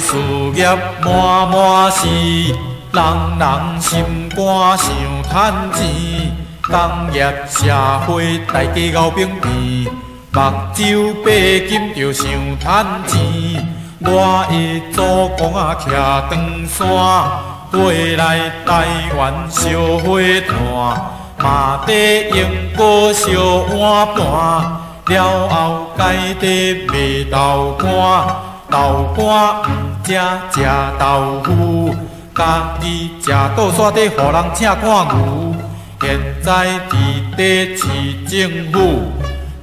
事业满满是，人人心肝想趁钱。工业社会大家熬平平，目睭白金着想趁钱。我的祖公啊，徛长山，回来台湾烧火炭，嘛得用过烧碗盘。了后家己卖豆干，豆干食食豆腐，家己食倒煞底，互人请看牛。现在伫底市政府，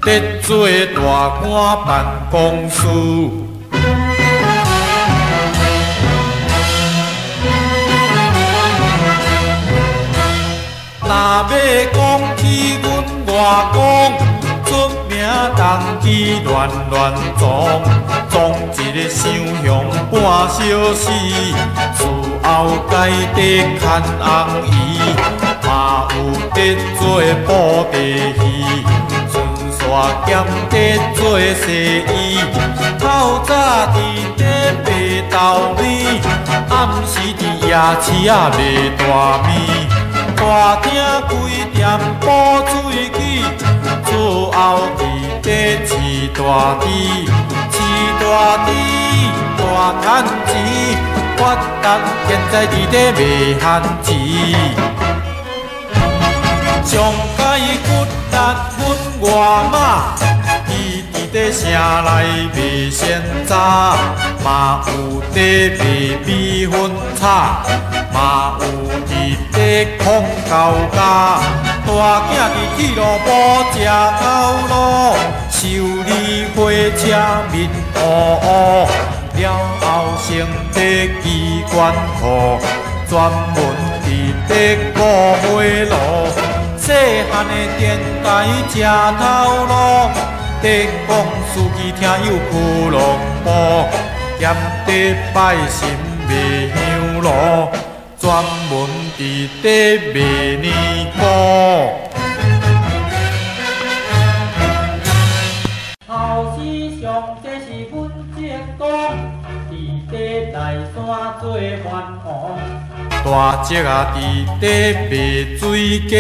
伫做大官办公室。若要讲起阮外公，出名当机乱乱撞，撞一个想向半小时，事后家底牵红衣。嘛有得做布地戏，顺线兼得做西医。透早伫底卖豆米，暗时伫夜市啊卖大面。大厅开店补水起，最后伫底饲大猪，大猪大赚钱。我等现在伫底卖番薯。上解骨力阮外妈，伊伫底城内卖鲜渣，嘛有伫卖米粉炒，嘛有伫底控高价。大囝伫铁路埔食头路，修理火车面乌乌，了后升得机关科，专门伫底过花路。细汉的电台吃头路，地公司机听有窟窿布，兼地百姓卖香炉，专门伫地卖年糕。大只啊，伫底卖水鸡；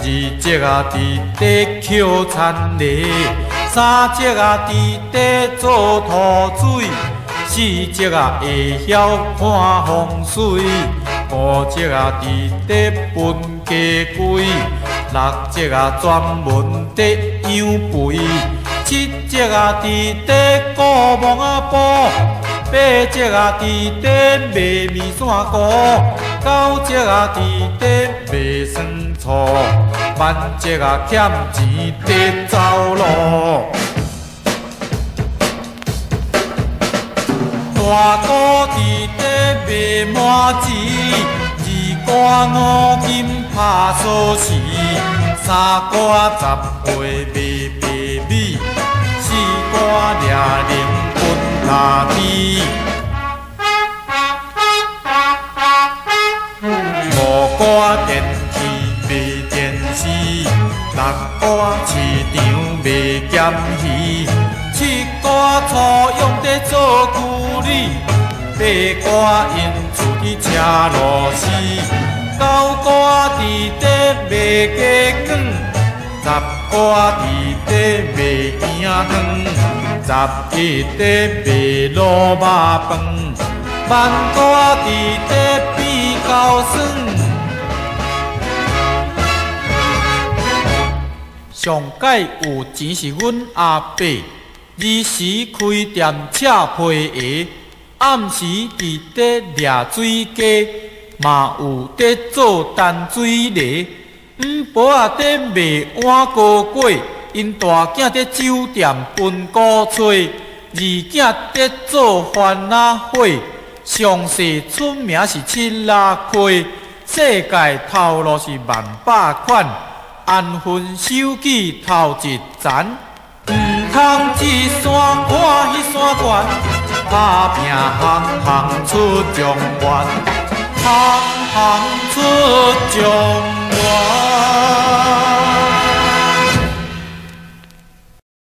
二只啊，伫底捡田螺；三只啊，伫底做土水；四只啊，会晓看风水；五只啊，伫底分家规；六只啊，专门伫养肥；七只啊，伫底顾忙啊布。八只啊，伫底卖面线糊；九只啊，伫底卖酸醋；万只啊，欠钱得走路。大哥伫底卖麻糍，二哥五金拍锁匙，三哥十岁卖白米，四哥掠零。大地，五瓜电器卖电视，六瓜市场卖咸鱼，七瓜初用在做苦力，八瓜因厝伫车螺丝，九瓜伫底卖鸡卷，十瓜伫底卖鸭汤。十一块卖卤肉饭，万哥伫底比较酸。上届有钱是阮阿伯，二时开店赤皮鞋，暗时伫底掠水鸡，嘛有伫做淡水螺，五婆仔伫卖碗糕粿。因大囝伫酒店分古吹，二囝伫做番仔火，上世出名是七拉开，世界套路是万把款，安分守己头一层，毋通一山看迄山悬，打拼行行出状元，行行出状元。